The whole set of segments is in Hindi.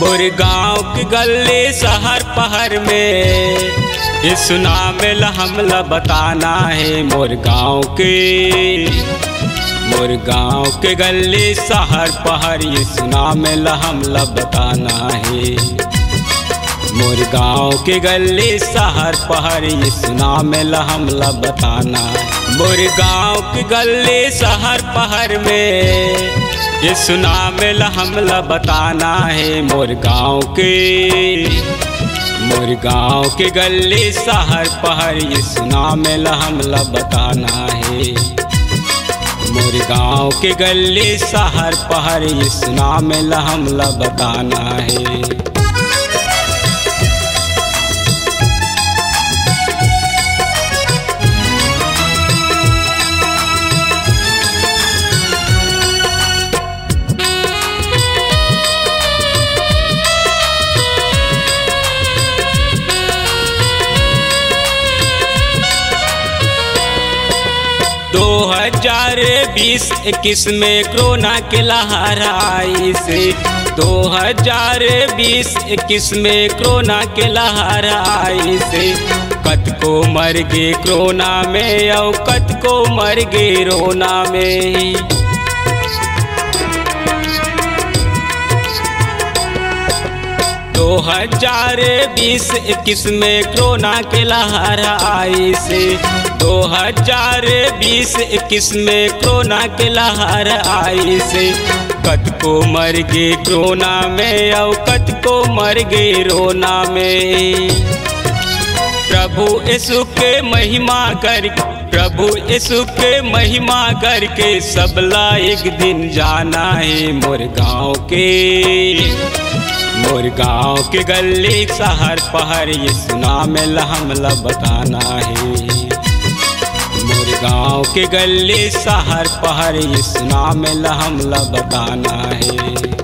मोर गाँव के गले शहर पहर में। ये सुना में हमला बताना है मोर गाँव के। मोर गाँव के गले शहर पहर ये सुना में हमला बताना है। मोर गाँव के गले शहर पहर ये सुना में हमला बताना है। मोर गाँव के गले शहर पहर में। ये सुना मेला हमला बताना है मोर गाँव के। मोर गाँव के गली शहर पहर ये सुना मेला हमला बताना है। मोर गाँव के गली शहर पहर ये सुना मेला हमला बताना है। हज़ार बीस इक्कीस में कोरोना के लहर आई से। दो हज़ार बीस इक्कीस में कोरोना के लहर आई से। कत को मर गे कोरोना में और कत को मर गे रोना में दो हज़ार बीस इक्कीस में कोरोना के लहर आई से। दो हज़ार बीस इक्कीस में कोरोना के लहर आई से। कत को मर गे कोरोना में और कत को मर गे रोना में। प्रभु यीशु के महिमा कर प्रभु यीशु के महिमा करके सबला एक दिन जाना है मोर गाँव के। मोर गाँव के गली शहर पहर ये सुना में हमला बताना है। मोर गाँव के गली शहर पहर ये सुना में हमला बताना है।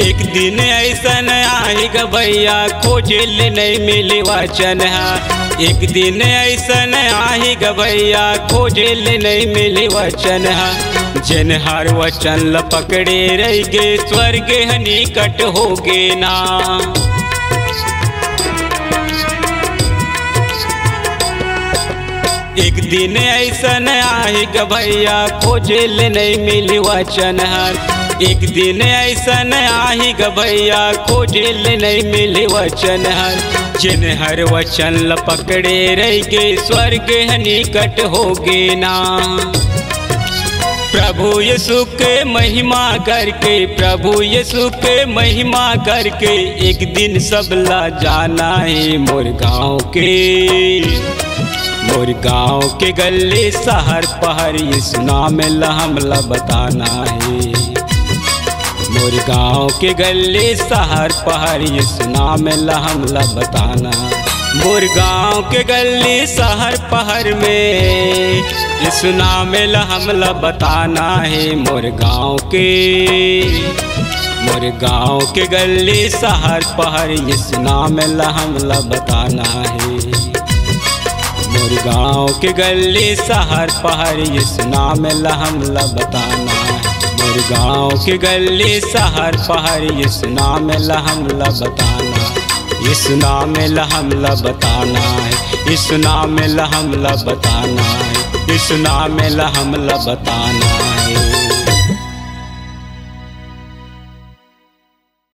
एक दिन ऐसन भैया खोजे ले नहीं मिली वचन। है एक दिन ऐसन भैया खोजे ले नहीं मिली वचन। है जिन हर वचन ल पकड़े रह गे स्वर्ग निकट हो गे ना। एक दिन ऐसन भैया खोजे ले नहीं मिली वचन। हर एक दिन ऐसन आही ग भैया, खोजे ले नहीं मिले वचन हर। जिन हर वचन ल पकड़े रह गे स्वर्ग निकट हो गे ना। प्रभु यीशु के महिमा करके, प्रभु यीशु के महिमा करके, एक दिन सबला जाना है मोर गाँव के। मोर गाँव के गले शहर पहर ये सुना में हमला बताना है। मोर गाँव के गले शहर पहर ये सुना में हमला बताना। मोर गाँव के गले शहर पहर में सुना में हमला बताना है मोर गाँव के। मोर गाँव के गले शहर पहर ये सुना में हमला बताना है। मोर गाँव के गले शहर पहर ये सुना में हमला बताना। है मोर गाँव के गली शहर पहर, इस नाम में हमला बताना इस नाम लहमला हमला बताना है। इस नाम में हमला बताना है। इस नाम में हमला बताना